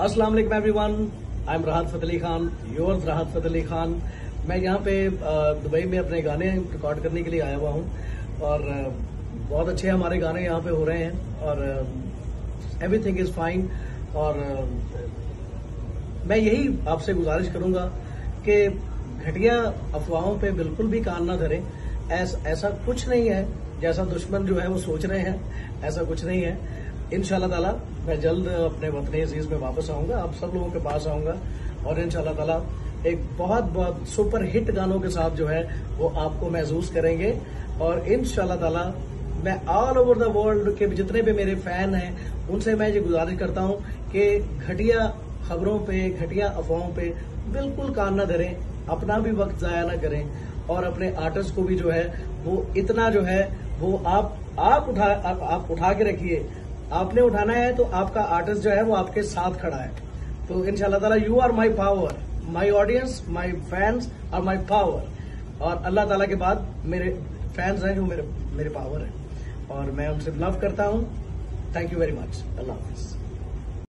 अस्सलाम वालेकुम everyone. I am राहत फतेह अली खान योर्स राहत फतेह अली खान। मैं यहाँ पे दुबई में अपने गाने रिकॉर्ड करने के लिए आया हुआ हूँ। और बहुत अच्छे हमारे गाने यहाँ पे हो रहे हैं। और एवरीथिंग इज़ फाइन और मैं यही आपसे गुजारिश करूँगा कि घटिया अफवाहों पे बिल्कुल भी कान ना धरें। ऐस, ऐसा कुछ नहीं है जैसा दुश्मन जो है वो सोच रहे हैं ऐसा कुछ नहीं है। इन ताला मैं जल्द अपने वतन अज़ीज़ में वापस आऊँगा आप सब लोगों के पास आऊँगा और इन ताला एक बहुत बहुत सुपर हिट गानों के साथ जो है वो आपको महसूस करेंगे। और इन ताला मैं ऑल ओवर द वर्ल्ड के जितने भी मेरे फ़ैन हैं उनसे मैं ये गुजारिश करता हूँ कि घटिया खबरों पे घटिया अफवाहों पे बिल्कुल कान ना धरें अपना भी वक्त जाया ना करें और अपने आर्टिस्ट को भी जो है वो इतना जो है वो आप आप उठा आप, आप उठा के रखिए आपने उठाना है तो आपका आर्टिस्ट जो है वो आपके साथ खड़ा है। तो इंशाल्लाह ताला you are my power my audience my fans और माई पावर और अल्लाह तला के बाद मेरे फैंस हैं जो मेरे मेरे पावर हैं। और मैं उनसे लव करता हूँ। थैंक यू वेरी मच अल्लाह हाफिज़।